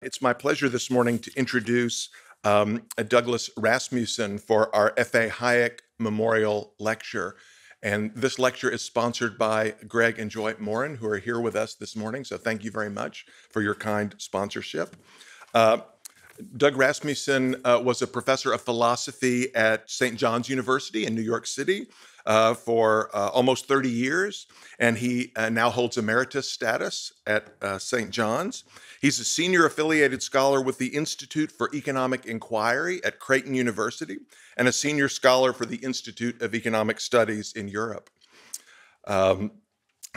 It's my pleasure this morning to introduce um, Douglas Rasmussen for our F.A. Hayek Memorial Lecture. And this lecture is sponsored by Greg and Joy Morin, who are here with us this morning. So thank you very much for your kind sponsorship. Uh, Doug Rasmussen uh, was a professor of philosophy at St. John's University in New York City uh, for uh, almost 30 years, and he uh, now holds emeritus status at uh, St. John's. He's a senior affiliated scholar with the Institute for Economic Inquiry at Creighton University and a senior scholar for the Institute of Economic Studies in Europe. Um,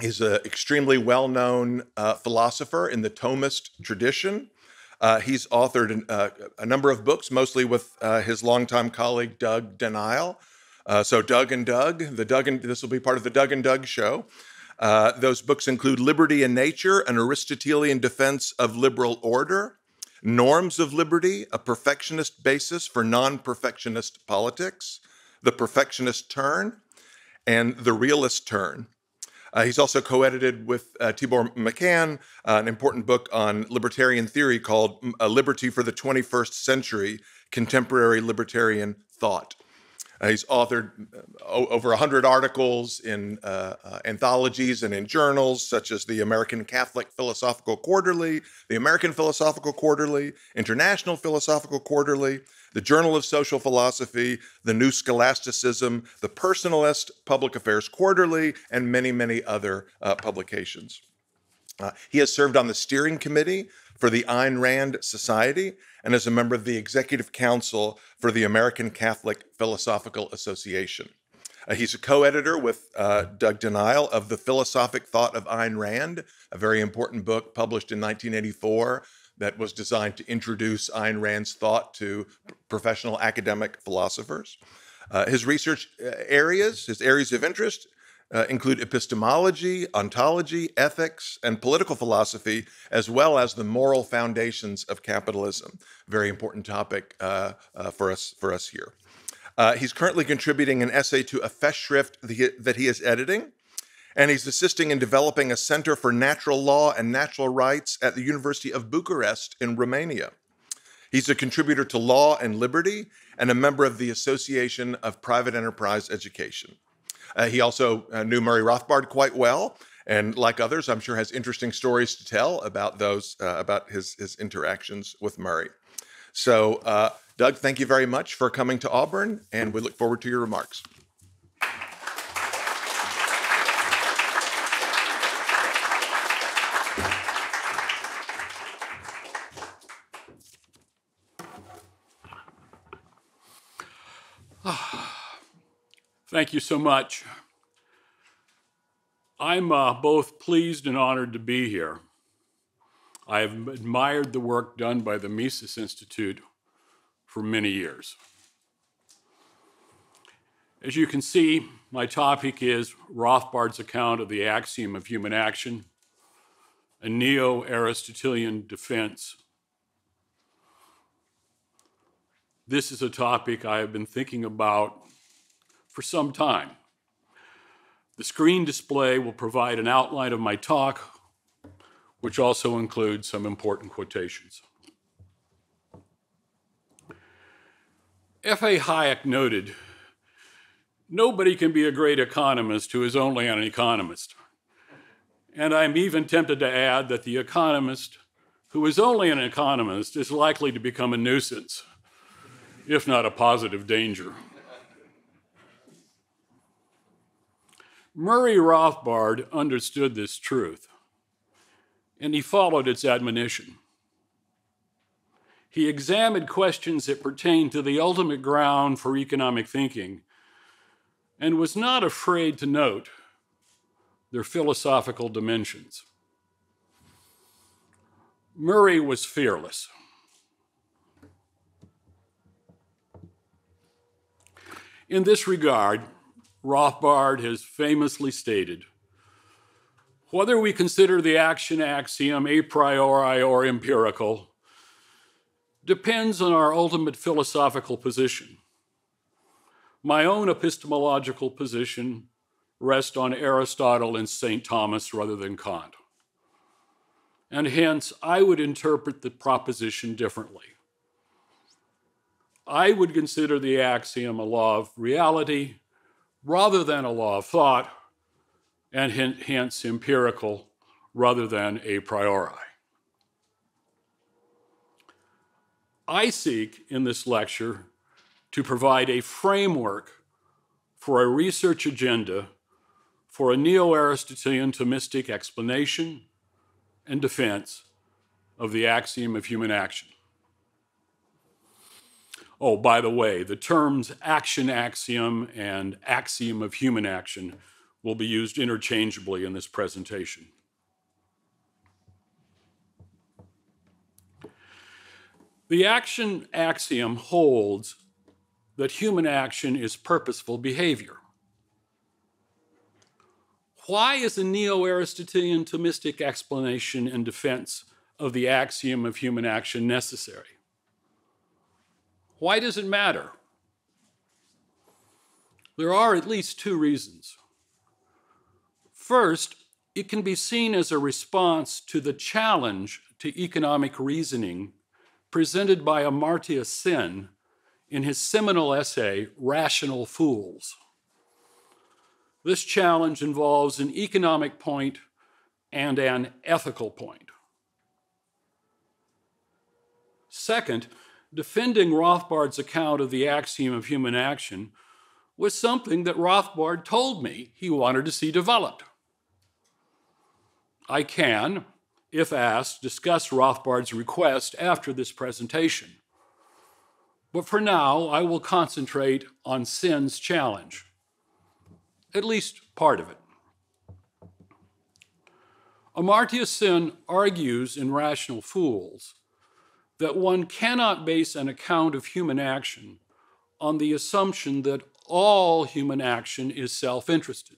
he's an extremely well known uh, philosopher in the Thomist tradition. Uh, he's authored uh, a number of books, mostly with uh, his longtime colleague Doug Den Uyl. Uh, so Doug and Doug, the Doug and this will be part of the Doug and Doug show. Uh, those books include Liberty and Nature, an Aristotelian defense of liberal order, Norms of Liberty, a perfectionist basis for non-perfectionist politics, The Perfectionist Turn, and The Realist Turn. Uh, he's also co edited with uh, Tibor Machan uh, an important book on libertarian theory called Liberty for the 21st Century Contemporary Libertarian Thought. Uh, he's authored uh, over 100 articles in uh, anthologies and in journals such as the American Catholic Philosophical Quarterly, the American Philosophical Quarterly, International Philosophical Quarterly, the Journal of Social Philosophy, the New Scholasticism, the Personalist, Public Affairs Quarterly, and many, many other publications. Uh, he has served on the steering committee for the Ayn Rand Society and is a member of the Executive Council for the American Catholic Philosophical Association. Uh, he's a co editor with uh, Doug Den Uyl of The Philosophic Thought of Ayn Rand, a very important book published in 1984 that was designed to introduce Ayn Rand's thought to professional academic philosophers. Uh, his research uh, areas, his areas of interest, uh, include epistemology, ontology, ethics, and political philosophy, as well as the moral foundations of capitalism. Very important topic uh, uh, for us for us here. Uh, he's currently contributing an essay to a Festschrift that he is editing, and he's assisting in developing a Center for Natural Law and Natural Rights at the University of Bucharest in Romania. He's a contributor to Law and Liberty and a member of the Association of Private Enterprise Education. Uh, he also uh, knew Murray Rothbard quite well, and like others, I'm sure has interesting stories to tell about those uh, about his his interactions with Murray. So, uh, Doug, thank you very much for coming to Auburn, and we look forward to your remarks. Thank you so much. I'm uh, both pleased and honored to be here. I have admired the work done by the Mises Institute for many years. As you can see, my topic is Rothbard's account of the axiom of human action, a neo Aristotelian defense. This is a topic I have been thinking about for some time. The screen display will provide an outline of my talk, which also includes some important quotations. F.A. Hayek noted Nobody can be a great economist who is only an economist. And I'm even tempted to add that the economist who is only an economist is likely to become a nuisance, if not a positive danger. Murray Rothbard understood this truth, and he followed its admonition. He examined questions that pertain to the ultimate ground for economic thinking and was not afraid to note their philosophical dimensions. Murray was fearless. In this regard, Rothbard has famously stated whether we consider the action axiom a priori or empirical depends on our ultimate philosophical position. My own epistemological position rests on Aristotle and St. Thomas rather than Kant. and hence I would interpret the proposition differently. I would consider the axiom a law of reality rather than a law of thought, and hence empirical rather than a priori. I seek in this lecture to provide a framework for a research agenda for a neo Aristotelian Thomistic explanation and defense of the axiom of human action. Oh, by the way, the terms action axiom and axiom of human action will be used interchangeably in this presentation. The action axiom holds that human action is purposeful behavior. Why is a neo Aristotelian Thomistic explanation and defense of the axiom of human action necessary? Why does it matter? There are at least two reasons. First, it can be seen as a response to the challenge to economic reasoning presented by Amartya Sen in his seminal essay, Rational Fools. This challenge involves an economic point and an ethical point. Second, defending Rothbard's account of the axiom of human action was something that Rothbard told me he wanted to see developed. I can, if asked, discuss Rothbard's request after this presentation. But for now, I will concentrate on Sen's challenge, at least part of it. Amartya Sen argues in Rational Fools that one cannot base an account of human action on the assumption that all human action is self interested,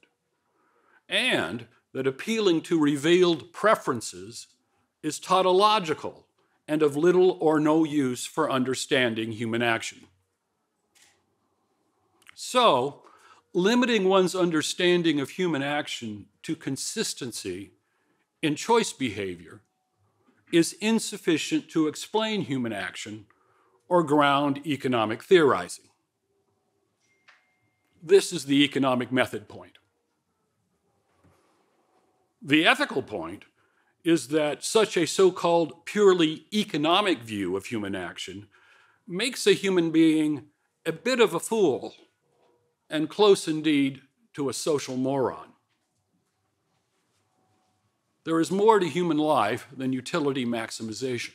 and that appealing to revealed preferences is tautological and of little or no use for understanding human action. So, limiting one's understanding of human action to consistency in choice behavior is insufficient to explain human action or ground economic theorizing. This is the economic method point. The ethical point is that such a so called purely economic view of human action makes a human being a bit of a fool and close indeed to a social moron. There is more to human life than utility maximization.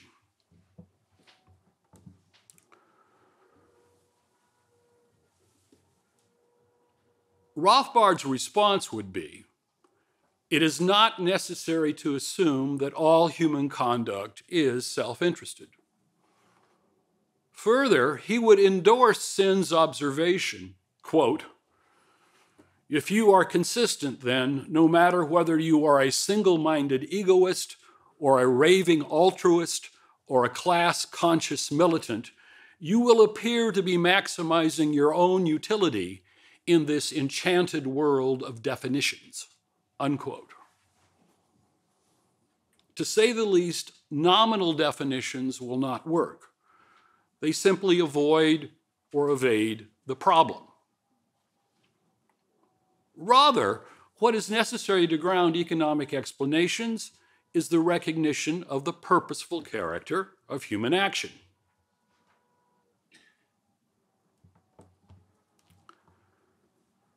Rothbard's response would be it is not necessary to assume that all human conduct is self interested. Further, he would endorse Sen's observation quote, if you are consistent, then, no matter whether you are a single minded egoist or a raving altruist or a class conscious militant, you will appear to be maximizing your own utility in this enchanted world of definitions. Unquote. To say the least, nominal definitions will not work. They simply avoid or evade the problem. Rather, what is necessary to ground economic explanations is the recognition of the purposeful character of human action.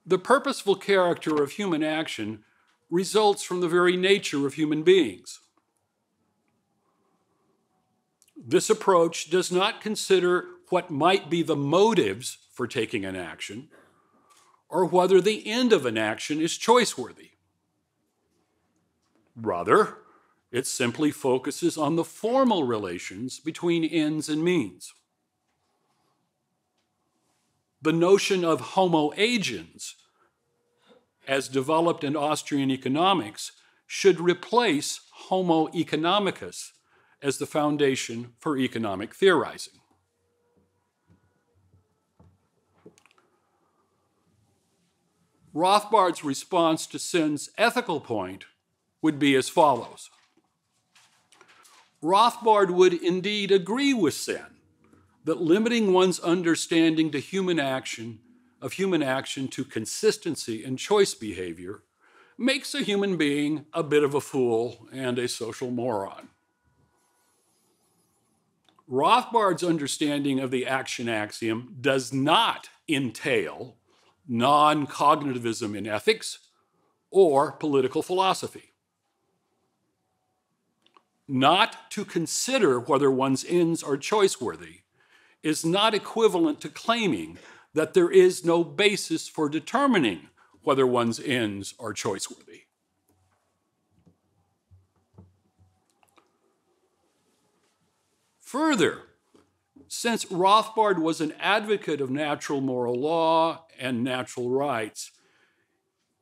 The purposeful character of human action results from the very nature of human beings. This approach does not consider what might be the motives for taking an action or whether the end of an action is choice worthy. Rather, it simply focuses on the formal relations between ends and means. The notion of homo agens, as developed in Austrian economics, should replace homo economicus as the foundation for economic theorizing. Rothbard's response to Sen's ethical point would be as follows Rothbard would indeed agree with Sen that limiting one's understanding to human action of human action to consistency and choice behavior makes a human being a bit of a fool and a social moron. Rothbard's understanding of the action axiom does not entail non cognitivism in ethics or political philosophy. Not to consider whether one's ends are choice worthy is not equivalent to claiming that there is no basis for determining whether one's ends are choice worthy. Further, since Rothbard was an advocate of natural moral law and natural rights,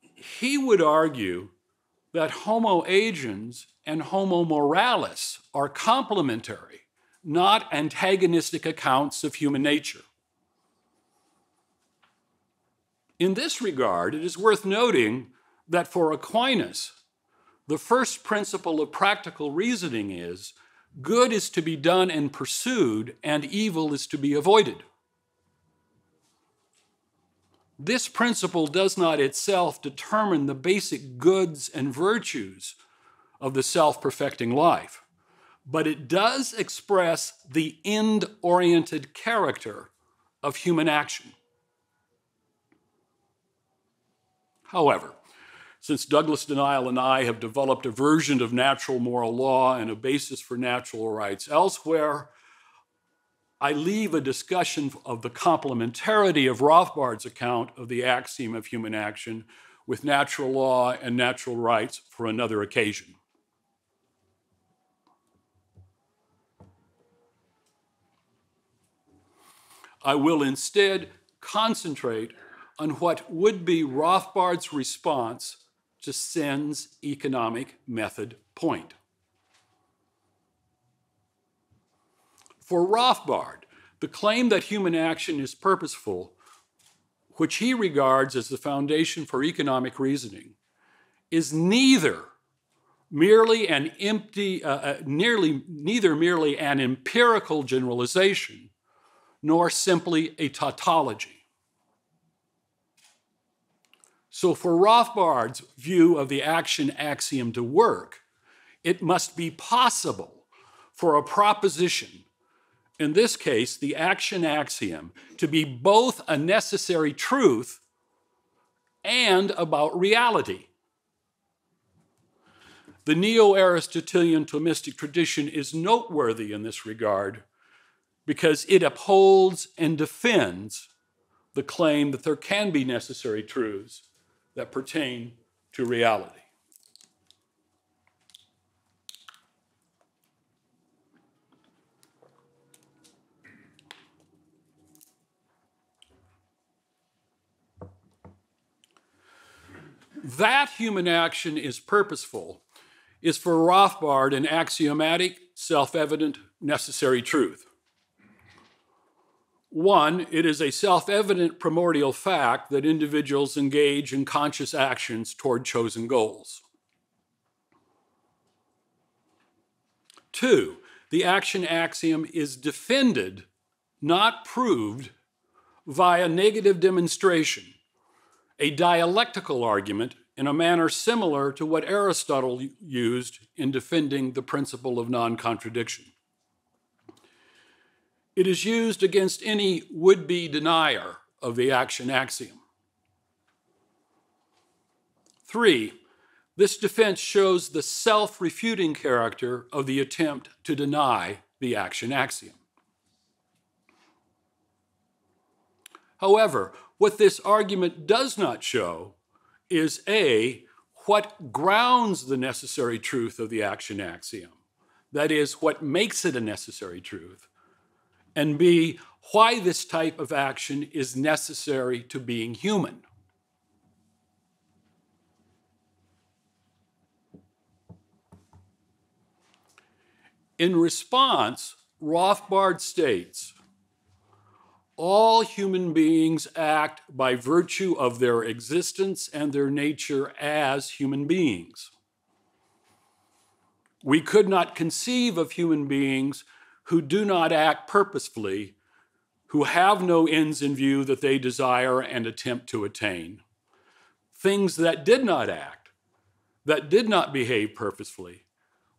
he would argue that Homo agens and Homo moralis are complementary, not antagonistic accounts of human nature. In this regard, it is worth noting that for Aquinas, the first principle of practical reasoning is good is to be done and pursued, and evil is to be avoided. This principle does not itself determine the basic goods and virtues of the self perfecting life, but it does express the end oriented character of human action. However, since Douglas Den Uyl and I have developed a version of natural moral law and a basis for natural rights elsewhere, I leave a discussion of the complementarity of Rothbard's account of the axiom of human action with natural law and natural rights for another occasion. I will instead concentrate on what would be Rothbard's response to Sen's economic method point. For Rothbard, the claim that human action is purposeful, which he regards as the foundation for economic reasoning, is neither merely an empty, uh, uh, nearly, neither merely an empirical generalization, nor simply a tautology. So, for Rothbard's view of the action axiom to work, it must be possible for a proposition, in this case, the action axiom, to be both a necessary truth and about reality. The Neo Aristotelian Thomistic tradition is noteworthy in this regard because it upholds and defends the claim that there can be necessary truths that pertain to reality. That human action is purposeful is for Rothbard an axiomatic, self evident, necessary truth. One, it is a self evident primordial fact that individuals engage in conscious actions toward chosen goals. Two, the action axiom is defended, not proved, via negative demonstration, a dialectical argument in a manner similar to what Aristotle used in defending the principle of non contradiction. It is used against any would be denier of the action axiom. Three, this defense shows the self refuting character of the attempt to deny the action axiom. However, what this argument does not show is A, what grounds the necessary truth of the action axiom, that is, what makes it a necessary truth, and B, why this type of action is necessary to being human. In response, Rothbard states all human beings act by virtue of their existence and their nature as human beings. We could not conceive of human beings who do not act purposefully, who have no ends in view that they desire and attempt to attain. Things that did not act, that did not behave purposefully,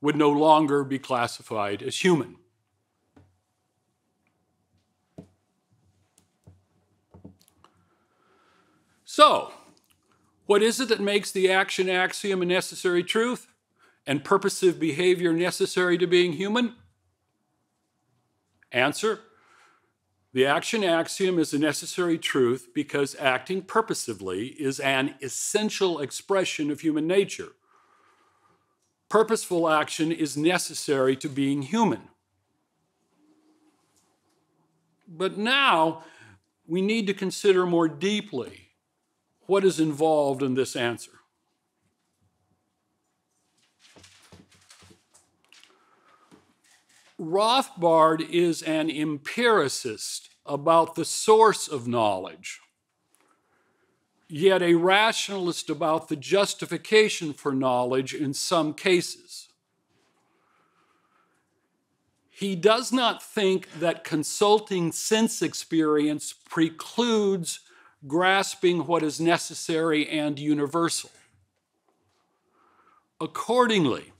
would no longer be classified as human. So, what is it that makes the action axiom a necessary truth and purposive behavior necessary to being human? Answer The action axiom is a necessary truth because acting purposively is an essential expression of human nature. Purposeful action is necessary to being human. But now we need to consider more deeply what is involved in this answer. Rothbard is an empiricist about the source of knowledge, yet a rationalist about the justification for knowledge in some cases. He does not think that consulting sense experience precludes grasping what is necessary and universal. Accordingly,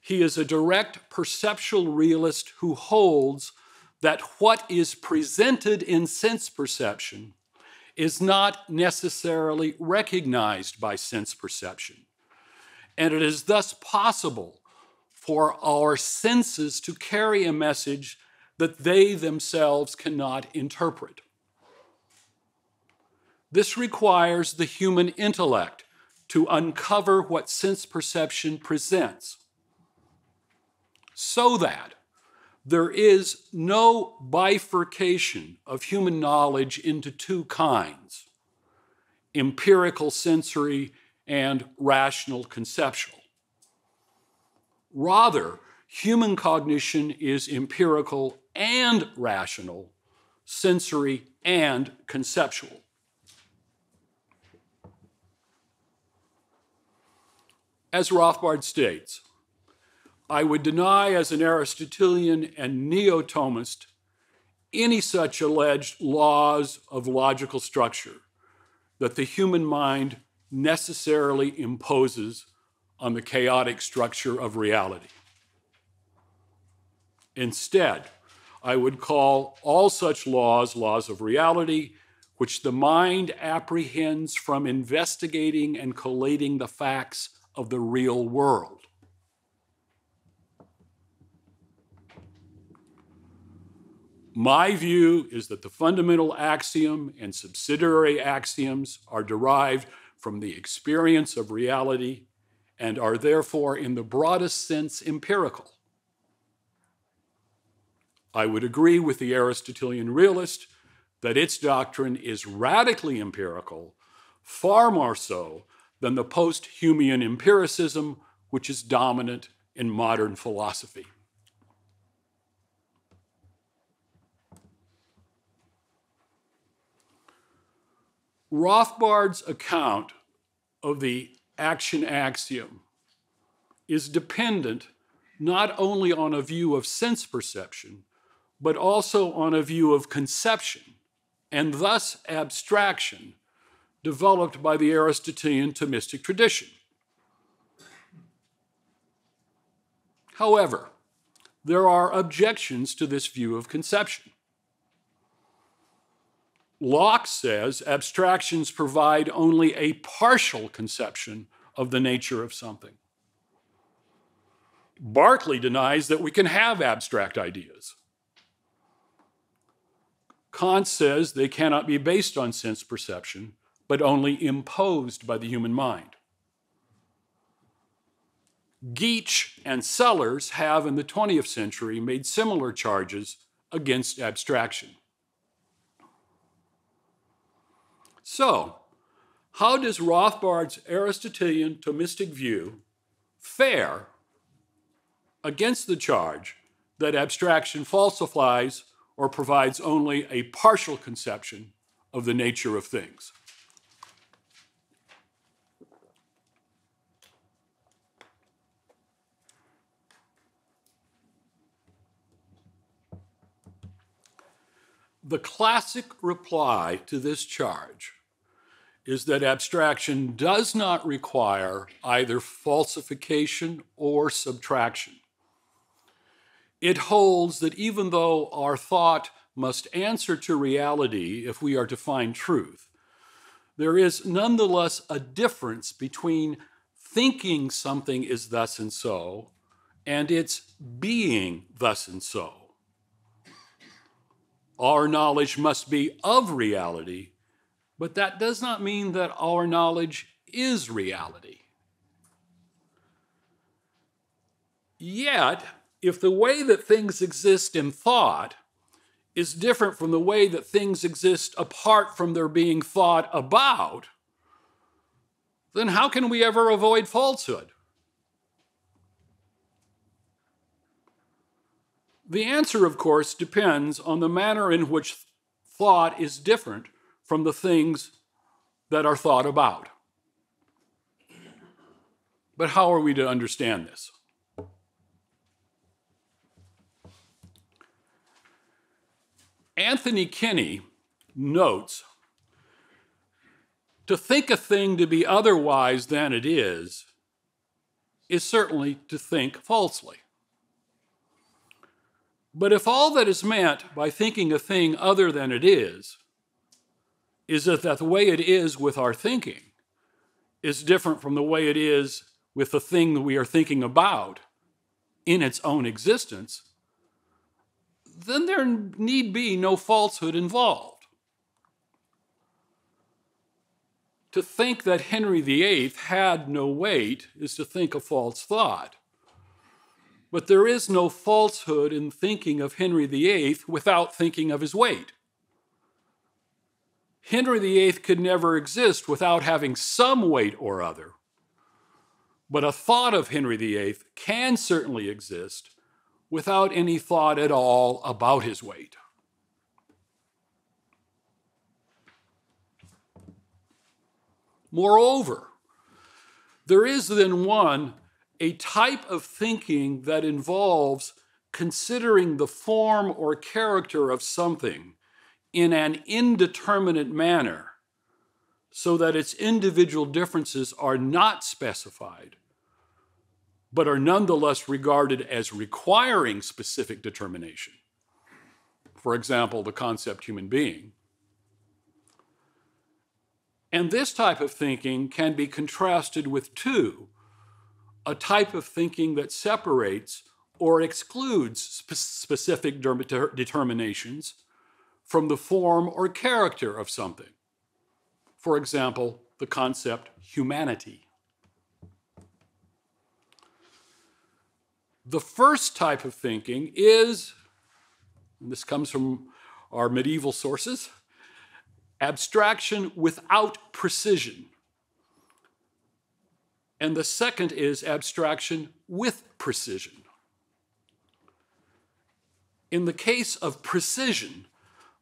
he is a direct perceptual realist who holds that what is presented in sense perception is not necessarily recognized by sense perception. And it is thus possible for our senses to carry a message that they themselves cannot interpret. This requires the human intellect to uncover what sense perception presents so that there is no bifurcation of human knowledge into two kinds empirical sensory and rational conceptual. Rather, human cognition is empirical and rational, sensory and conceptual. As Rothbard states, I would deny as an Aristotelian and Neo Thomist any such alleged laws of logical structure that the human mind necessarily imposes on the chaotic structure of reality. Instead, I would call all such laws laws of reality, which the mind apprehends from investigating and collating the facts of the real world. My view is that the fundamental axiom and subsidiary axioms are derived from the experience of reality and are therefore, in the broadest sense, empirical. I would agree with the Aristotelian realist that its doctrine is radically empirical, far more so than the post Humean empiricism which is dominant in modern philosophy. Rothbard's account of the action axiom is dependent not only on a view of sense perception, but also on a view of conception and thus abstraction developed by the Aristotelian Thomistic tradition. However, there are objections to this view of conception. Locke says abstractions provide only a partial conception of the nature of something. Berkeley denies that we can have abstract ideas. Kant says they cannot be based on sense perception, but only imposed by the human mind. Geach and Sellars have in the 20th century made similar charges against abstraction. So, how does Rothbard's Aristotelian Thomistic view fare against the charge that abstraction falsifies or provides only a partial conception of the nature of things? The classic reply to this charge is that abstraction does not require either falsification or subtraction. It holds that even though our thought must answer to reality if we are to find truth, there is nonetheless a difference between thinking something is thus and so and its being thus and so. Our knowledge must be of reality but that does not mean that our knowledge is reality. Yet, if the way that things exist in thought is different from the way that things exist apart from their being thought about, then how can we ever avoid falsehood? The answer, of course, depends on the manner in which thought is different from the things that are thought about. But how are we to understand this? Anthony Kenny notes to think a thing to be otherwise than it is is certainly to think falsely. But if all that is meant by thinking a thing other than it is is that, the way it is with our thinking is different from the way it is with the thing that we are thinking about in its own existence, then there need be no falsehood involved. To think that Henry VIII had no weight is to think a false thought. But there is no falsehood in thinking of Henry VIII without thinking of his weight. Henry VIII could never exist without having some weight or other. But a thought of Henry VIII can certainly exist without any thought at all about his weight. Moreover, there is then one, a type of thinking that involves considering the form or character of something in an indeterminate manner so that its individual differences are not specified, but are nonetheless regarded as requiring specific determination. For example, the concept human being. And this type of thinking can be contrasted with two a type of thinking that separates or excludes spe- specific determinations from the form or character of something. For example, the concept humanity. The first type of thinking is, and this comes from our medieval sources, abstraction without precision. And the second is abstraction with precision. In the case of precision,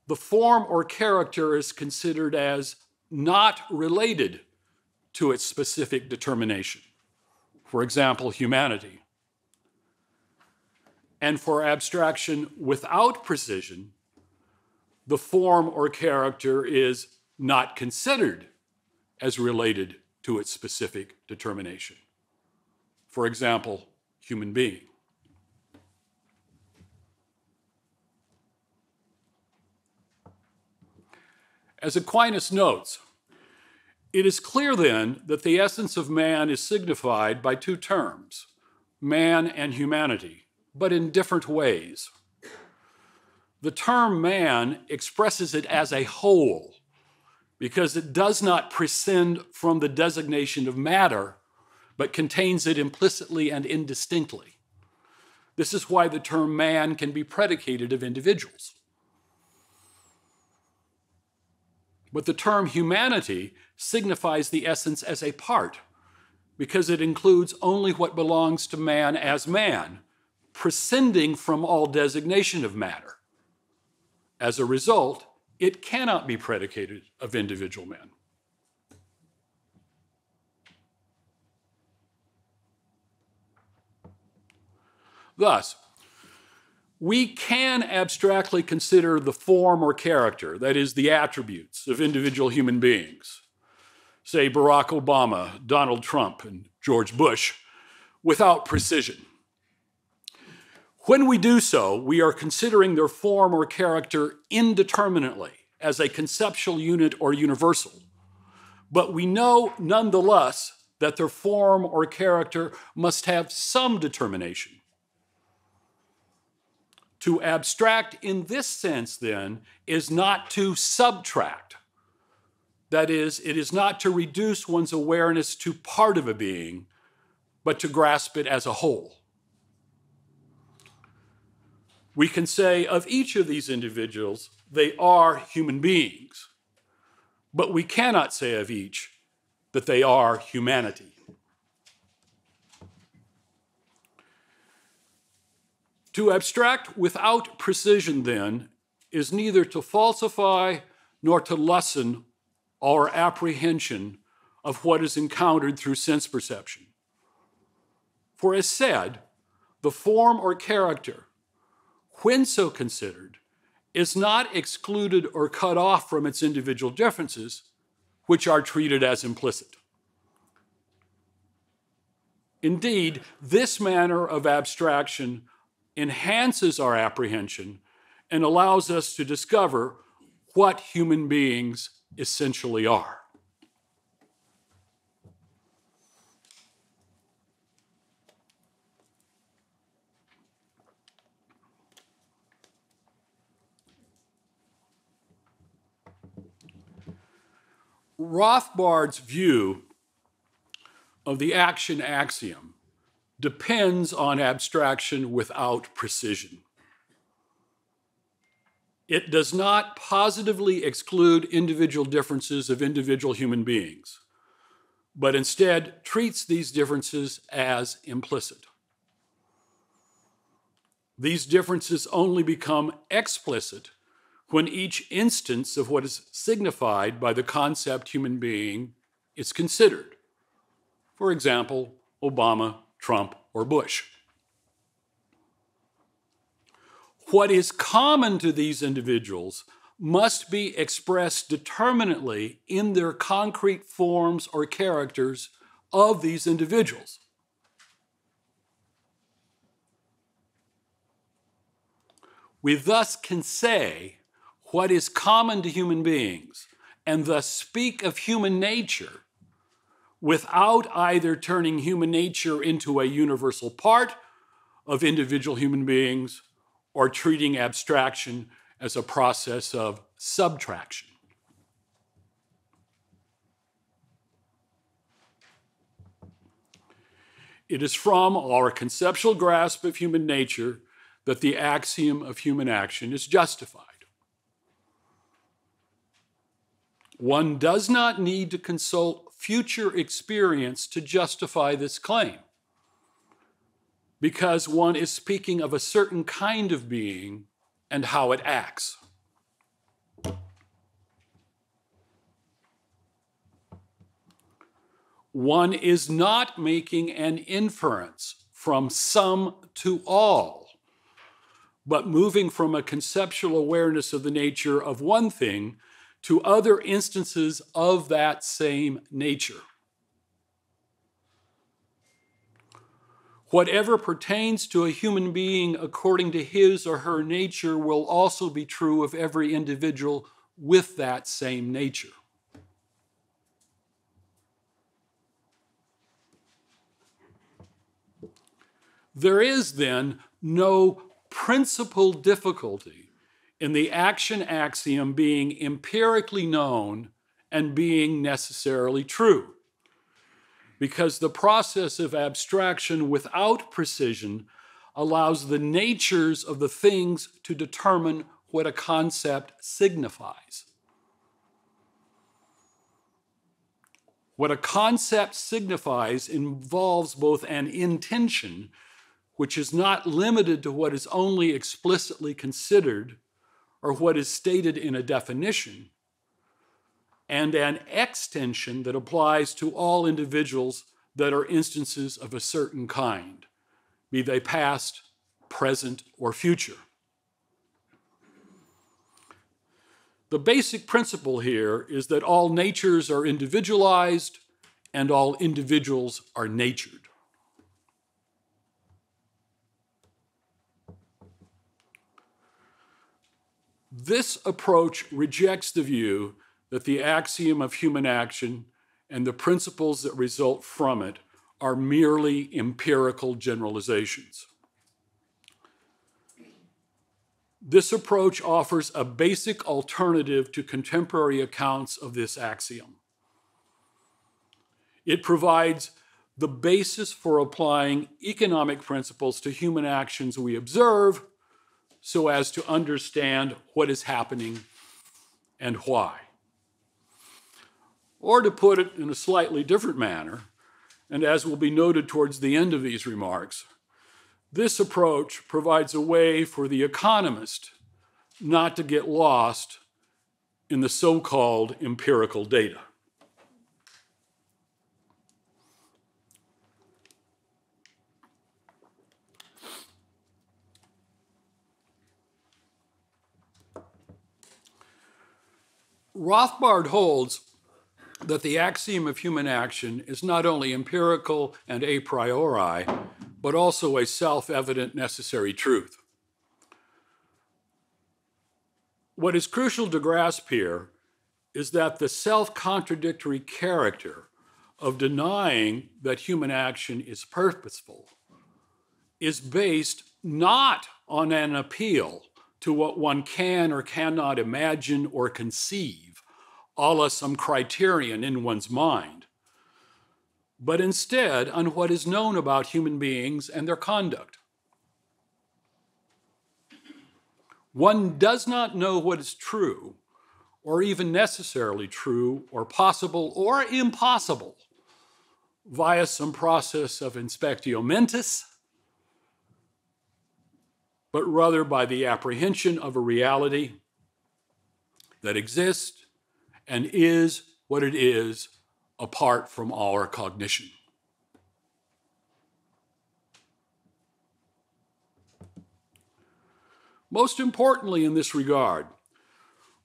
the form or character is considered as not related to its specific determination. For example, humanity. And for abstraction without precision, the form or character is not considered as related to its specific determination. For example, human being. As Aquinas notes, it is clear then that the essence of man is signified by two terms, man and humanity, but in different ways. The term man expresses it as a whole because it does not prescind from the designation of matter, but contains it implicitly and indistinctly. This is why the term man can be predicated of individuals. But the term humanity signifies the essence as a part, because it includes only what belongs to man as man, prescinding from all designation of matter. As a result, it cannot be predicated of individual men. Thus, we can abstractly consider the form or character, that is, the attributes of individual human beings, say Barack Obama, Donald Trump, and George Bush, without precision. When we do so, we are considering their form or character indeterminately as a conceptual unit or universal. But we know nonetheless that their form or character must have some determination. To abstract in this sense, then, is not to subtract. That is, it is not to reduce one's awareness to part of a being, but to grasp it as a whole. We can say of each of these individuals, they are human beings, but we cannot say of each that they are humanity. To abstract without precision, then, is neither to falsify nor to lessen our apprehension of what is encountered through sense perception. For as said, the form or character, when so considered, is not excluded or cut off from its individual differences, which are treated as implicit. Indeed, this manner of abstraction enhances our apprehension and allows us to discover what human beings essentially are. Rothbard's view of the action axiom depends on abstraction without precision. It does not positively exclude individual differences of individual human beings, but instead treats these differences as implicit. These differences only become explicit when each instance of what is signified by the concept human being is considered. For example, Obama, Trump, or Bush. What is common to these individuals must be expressed determinately in their concrete forms or characters of these individuals. We thus can say what is common to human beings and thus speak of human nature without either turning human nature into a universal part of individual human beings or treating abstraction as a process of subtraction. It is from our conceptual grasp of human nature that the axiom of human action is justified. One does not need to consult future experience to justify this claim because one is speaking of a certain kind of being and how it acts. One is not making an inference from some to all, but moving from a conceptual awareness of the nature of one thing to other instances of that same nature. Whatever pertains to a human being according to his or her nature will also be true of every individual with that same nature. There is then no principal difficulty in the action axiom being empirically known and being necessarily true. Because the process of abstraction without precision allows the natures of the things to determine what a concept signifies. What a concept signifies involves both an intension, which is not limited to what is only explicitly considered or what is stated in a definition and an extension that applies to all individuals that are instances of a certain kind, be they past, present, or future. The basic principle here is that all natures are individualized and all individuals are natured. This approach rejects the view that the axiom of human action and the principles that result from it are merely empirical generalizations. This approach offers a basic alternative to contemporary accounts of this axiom. It provides the basis for applying economic principles to human actions we observe so as to understand what is happening and why. Or to put it in a slightly different manner, and as will be noted towards the end of these remarks, this approach provides a way for the economist not to get lost in the so called empirical data. Rothbard holds that the axiom of human action is not only empirical and a priori, but also a self evident necessary truth. What is crucial to grasp here is that the self contradictory character of denying that human action is purposeful is based not on an appeal to what one can or cannot imagine or conceive, a la some criterion in one's mind, but instead on what is known about human beings and their conduct. One does not know what is true, or even necessarily true, or possible, or impossible via some process of inspectio mentis but rather by the apprehension of a reality that exists and is what it is apart from our cognition. Most importantly, in this regard,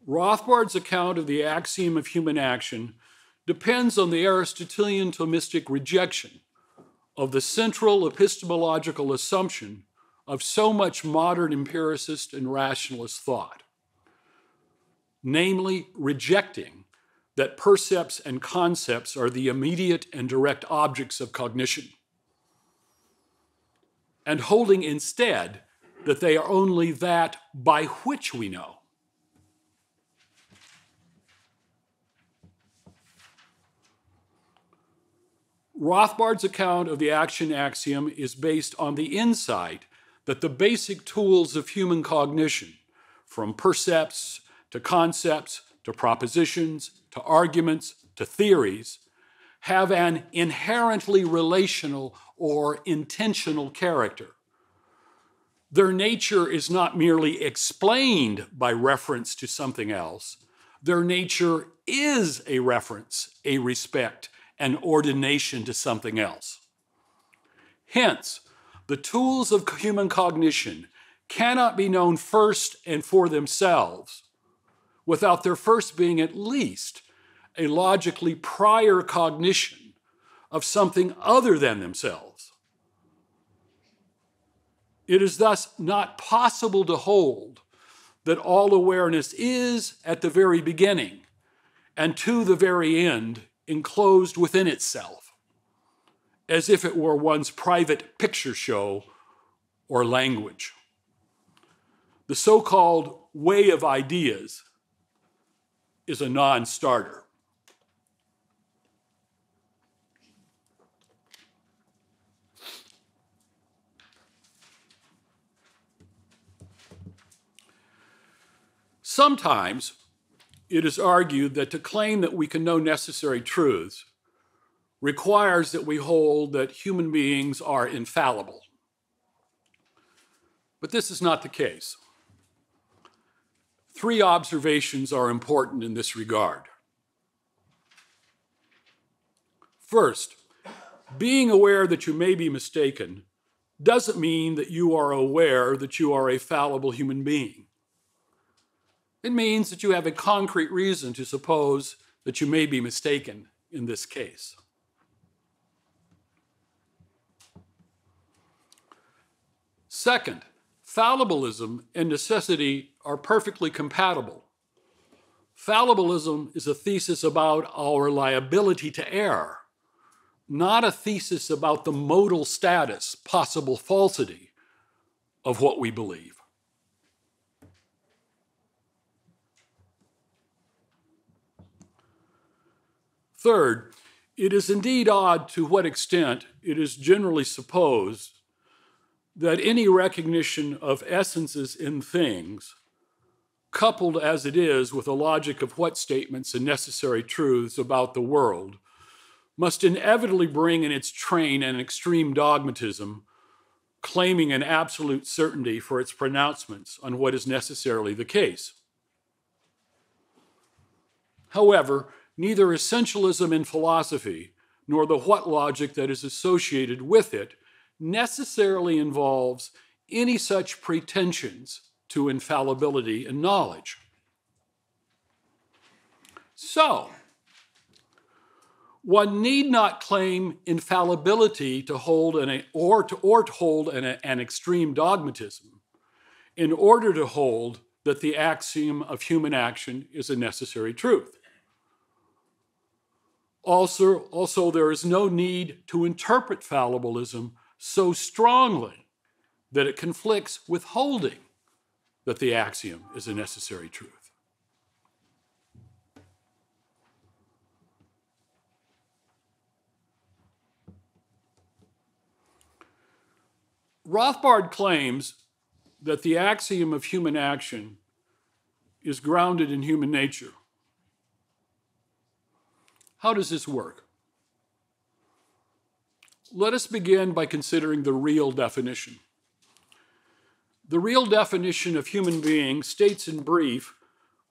Rothbard's account of the axiom of human action depends on the Aristotelian Thomistic rejection of the central epistemological assumption of so much modern empiricist and rationalist thought, namely rejecting that percepts and concepts are the immediate and direct objects of cognition, and holding instead that they are only that by which we know. Rothbard's account of the action axiom is based on the insight that the basic tools of human cognition, from percepts to concepts to propositions to arguments to theories, have an inherently relational or intentional character. Their nature is not merely explained by reference to something else, their nature is a reference, a respect, an ordination to something else. Hence, the tools of human cognition cannot be known first and for themselves without there first being at least a logically prior cognition of something other than themselves. It is thus not possible to hold that all awareness is, at the very beginning and to the very end, enclosed within itself as if it were one's private picture show or language. The so called way of ideas is a non starter. Sometimes it is argued that to claim that we can know necessary truths requires that we hold that human beings are infallible. But this is not the case. Three observations are important in this regard. First, being aware that you may be mistaken doesn't mean that you are aware that you are a fallible human being. It means that you have a concrete reason to suppose that you may be mistaken in this case. Second, fallibilism and necessity are perfectly compatible. Fallibilism is a thesis about our liability to err, not a thesis about the modal status, possible falsity of what we believe. Third, it is indeed odd to what extent it is generally supposed that any recognition of essences in things, coupled as it is with a logic of what statements and necessary truths about the world, must inevitably bring in its train an extreme dogmatism, claiming an absolute certainty for its pronouncements on what is necessarily the case. However, neither essentialism in philosophy nor the what logic that is associated with it necessarily involves any such pretensions to infallibility and knowledge. So, one need not claim infallibility to hold an, or to, or to hold an, an extreme dogmatism in order to hold that the axiom of human action is a necessary truth. Also, also, there is no need to interpret fallibilism so strongly that it conflicts with holding that the axiom is a necessary truth. Rothbard claims that the axiom of human action is grounded in human nature. How does this work? Let us begin by considering the real definition. The real definition of human being states in brief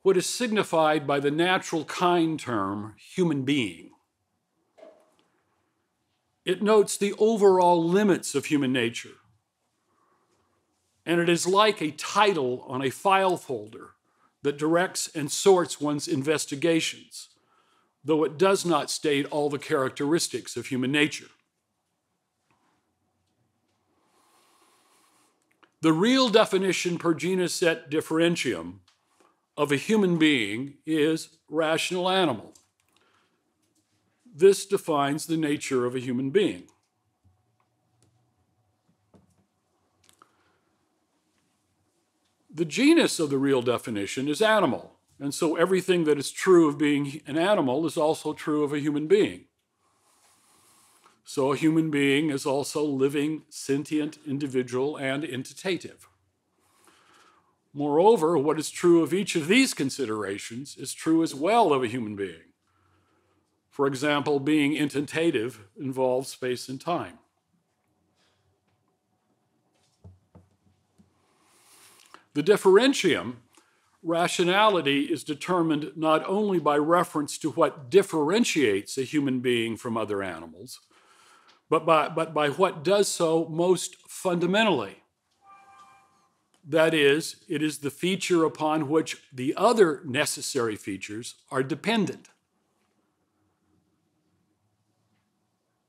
what is signified by the natural kind term human being. It notes the overall limits of human nature. And it is like a title on a file folder that directs and sorts one's investigations though it does not state all the characteristics of human nature. The real definition per genus et differentium of a human being is rational animal. This defines the nature of a human being. The genus of the real definition is animal. And so everything that is true of being an animal is also true of a human being. So a human being is also living, sentient, individual, and entitative. Moreover, what is true of each of these considerations is true as well of a human being. For example, being entitative involves space and time. The differentium rationality is determined not only by reference to what differentiates a human being from other animals, but by, but by what does so most fundamentally. That is, it is the feature upon which the other necessary features are dependent.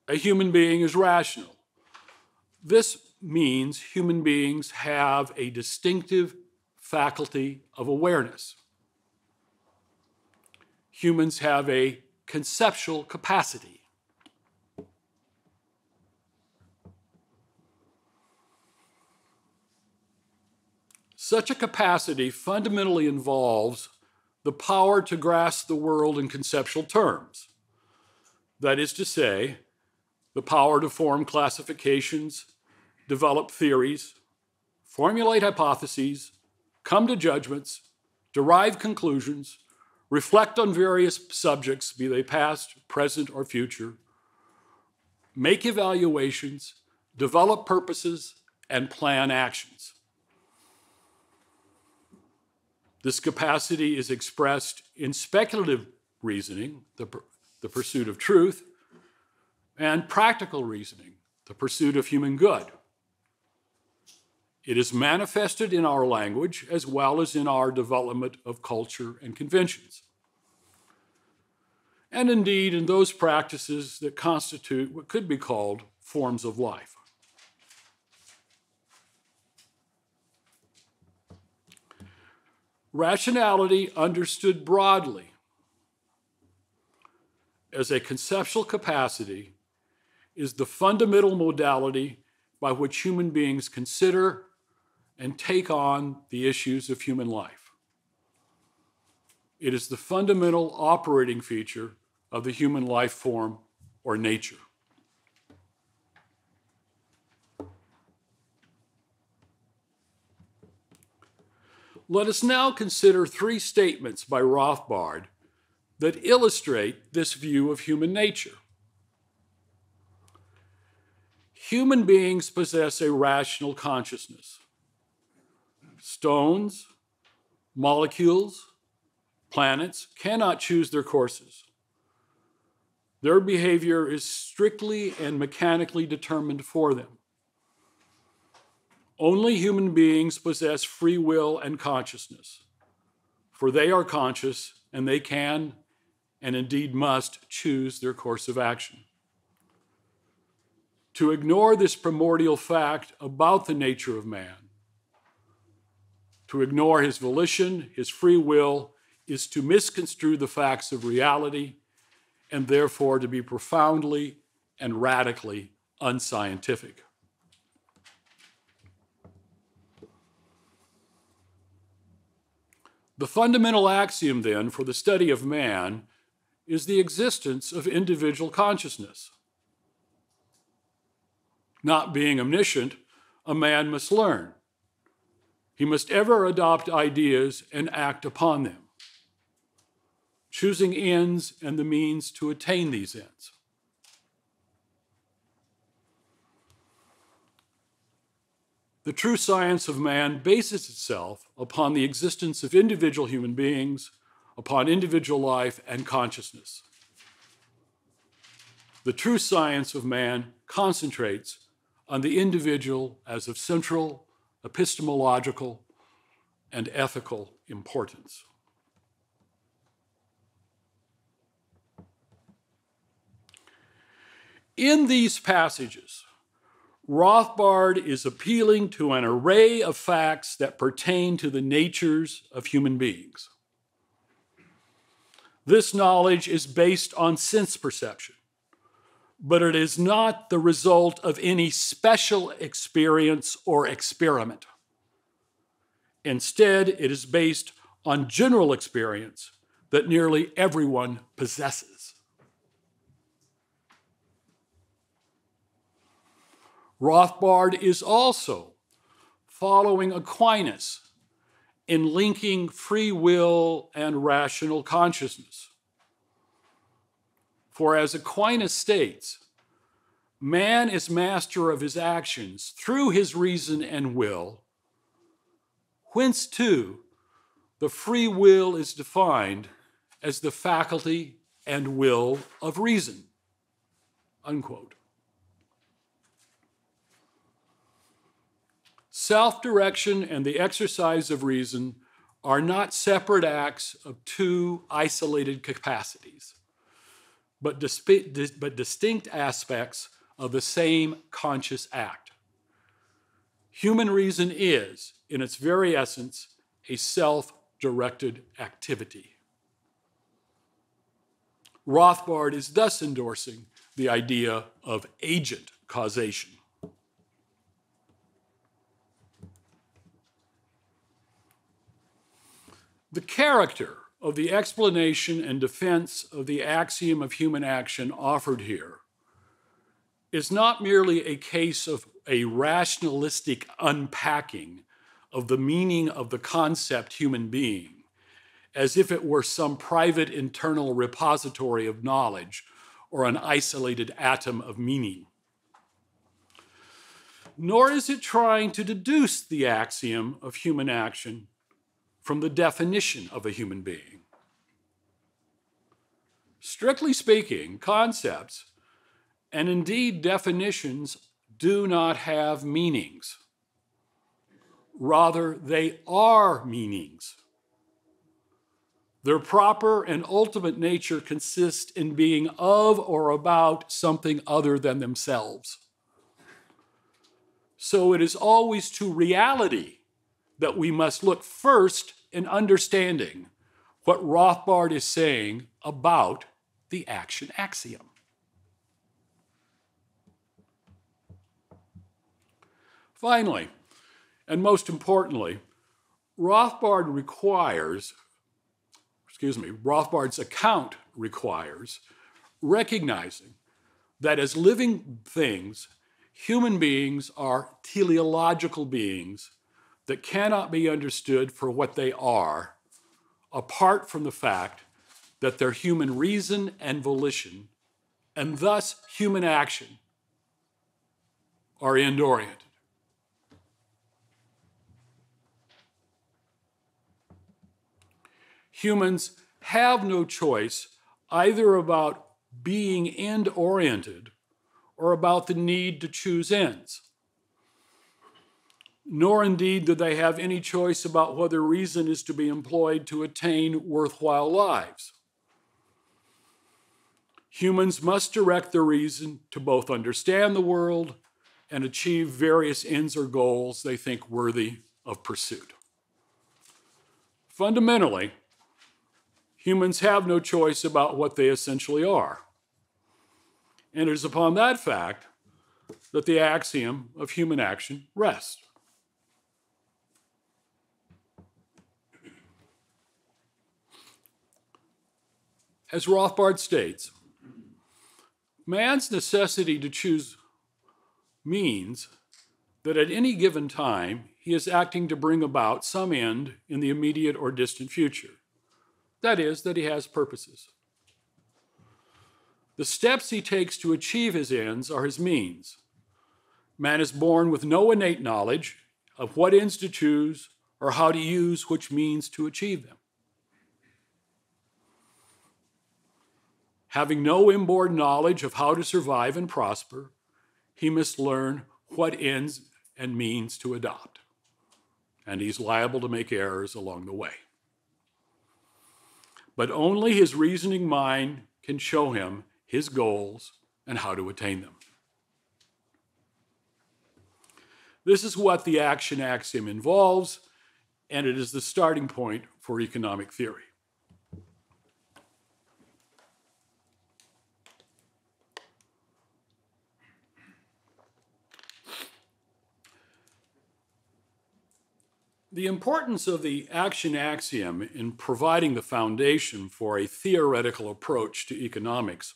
A human being is rational. This means human beings have a distinctive faculty of awareness. Humans have a conceptual capacity. Such a capacity fundamentally involves the power to grasp the world in conceptual terms. That is to say, the power to form classifications, develop theories, formulate hypotheses, come to judgments, derive conclusions, reflect on various subjects, be they past, present, or future, make evaluations, develop purposes, and plan actions. This capacity is expressed in speculative reasoning, the, the pursuit of truth, and practical reasoning, the pursuit of human good. It is manifested in our language as well as in our development of culture and conventions. And indeed, in those practices that constitute what could be called forms of life. Rationality, understood broadly as a conceptual capacity, is the fundamental modality by which human beings consider and take on the issues of human life. It is the fundamental operating feature of the human life form or nature. Let us now consider three statements by Rothbard that illustrate this view of human nature. Human beings possess a rational consciousness. Stones, molecules, planets cannot choose their courses. Their behavior is strictly and mechanically determined for them. Only human beings possess free will and consciousness, for they are conscious and they can and indeed must choose their course of action. To ignore this primordial fact about the nature of man, to ignore his volition, his free will, is to misconstrue the facts of reality and therefore to be profoundly and radically unscientific. The fundamental axiom, then, for the study of man is the existence of individual consciousness. Not being omniscient, a man must learn. He must ever adopt ideas and act upon them, choosing ends and the means to attain these ends. The true science of man bases itself upon the existence of individual human beings, upon individual life and consciousness. The true science of man concentrates on the individual as of central epistemological and ethical importance. In these passages, Rothbard is appealing to an array of facts that pertain to the natures of human beings. This knowledge is based on sense perception, but it is not the result of any special experience or experiment. Instead, it is based on general experience that nearly everyone possesses. Rothbard is also following Aquinas in linking free will and rational consciousness. For as Aquinas states, man is master of his actions through his reason and will, whence too the free will is defined as the faculty and will of reason. Unquote. Self direction and the exercise of reason are not separate acts of two isolated capacities, but, but distinct aspects of the same conscious act. Human reason is, in its very essence, a self directed activity. Rothbard is thus endorsing the idea of agent causation. The character of the explanation and defense of the axiom of human action offered here is not merely a case of a rationalistic unpacking of the meaning of the concept human being, as if it were some private internal repository of knowledge or an isolated atom of meaning. Nor is it trying to deduce the axiom of human action from the definition of a human being. Strictly speaking, concepts and indeed definitions do not have meanings. Rather, they are meanings. Their proper and ultimate nature consists in being of or about something other than themselves. So it is always to reality that we must look first in understanding what Rothbard is saying about the action axiom. Finally, and most importantly, Rothbard requires, excuse me, Rothbard's account requires recognizing that as living things, human beings are teleological beings that cannot be understood for what they are apart from the fact that their human reason and volition, and thus human action, are end oriented. Humans have no choice either about being end oriented or about the need to choose ends. Nor indeed do they have any choice about whether reason is to be employed to attain worthwhile lives. Humans must direct their reason to both understand the world and achieve various ends or goals they think worthy of pursuit. Fundamentally, humans have no choice about what they essentially are. And it is upon that fact that the axiom of human action rests. As Rothbard states, man's necessity to choose means that at any given time he is acting to bring about some end in the immediate or distant future. That is, that he has purposes. The steps he takes to achieve his ends are his means. Man is born with no innate knowledge of what ends to choose or how to use which means to achieve them. Having no inborn knowledge of how to survive and prosper, he must learn what ends and means to adopt. And he's liable to make errors along the way but only his reasoning mind can show him his goals and how to attain them. This is what the action axiom involves, and it is the starting point for economic theory. The importance of the action axiom in providing the foundation for a theoretical approach to economics,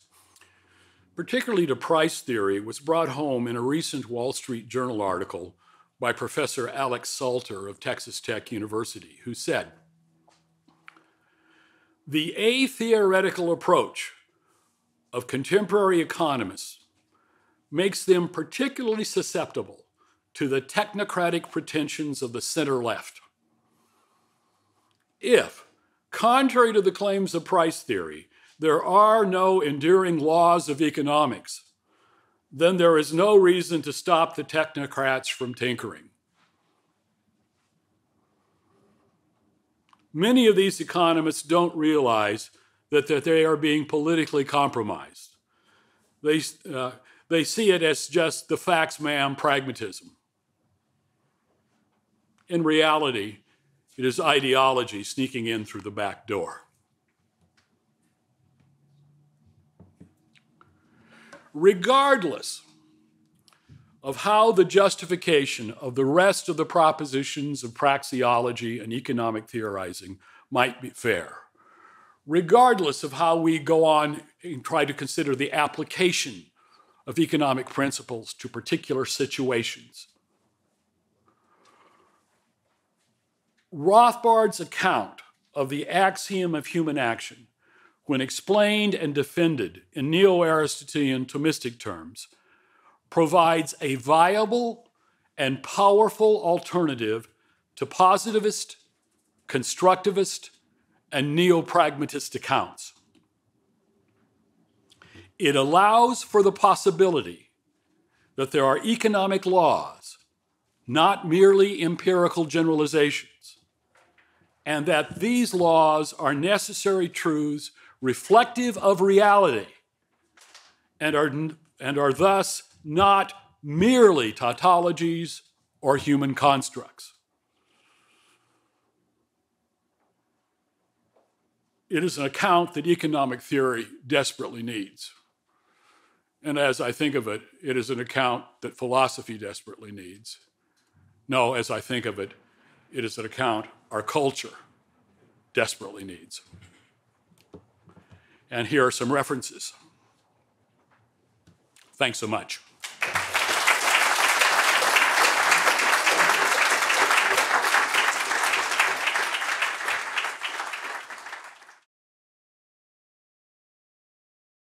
particularly to price theory, was brought home in a recent Wall Street Journal article by Professor Alex Salter of Texas Tech University, who said, The a-theoretical approach of contemporary economists makes them particularly susceptible to the technocratic pretensions of the center left. If, contrary to the claims of price theory, there are no enduring laws of economics, then there is no reason to stop the technocrats from tinkering. Many of these economists don't realize that, that they are being politically compromised. They, uh, they see it as just the facts, ma'am, pragmatism. In reality, it is ideology sneaking in through the back door. Regardless of how the justification of the rest of the propositions of praxeology and economic theorizing might be fair, regardless of how we go on and try to consider the application of economic principles to particular situations, Rothbard's account of the axiom of human action, when explained and defended in Neo Aristotelian Thomistic terms, provides a viable and powerful alternative to positivist, constructivist, and neo pragmatist accounts. It allows for the possibility that there are economic laws not merely empirical generalizations, and that these laws are necessary truths reflective of reality and are, and are thus not merely tautologies or human constructs. It is an account that economic theory desperately needs. And as I think of it, it is an account that philosophy desperately needs. No, as I think of it, it is an account our culture desperately needs. And here are some references. Thanks so much.